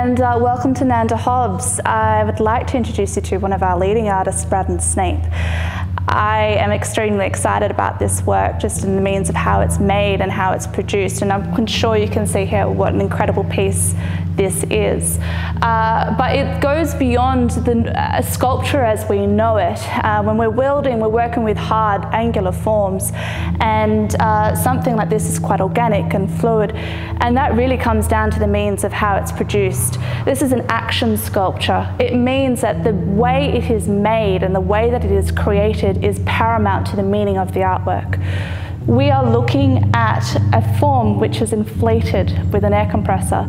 and uh, welcome to Nanda Hobbs. I would like to introduce you to one of our leading artists, Braddon Snape. I am extremely excited about this work just in the means of how it's made and how it's produced and I'm sure you can see here what an incredible piece this is. Uh, but it goes beyond the uh, sculpture as we know it. Uh, when we're welding, we're working with hard, angular forms, and uh, something like this is quite organic and fluid, and that really comes down to the means of how it's produced. This is an action sculpture. It means that the way it is made and the way that it is created is paramount to the meaning of the artwork we are looking at a form which is inflated with an air compressor.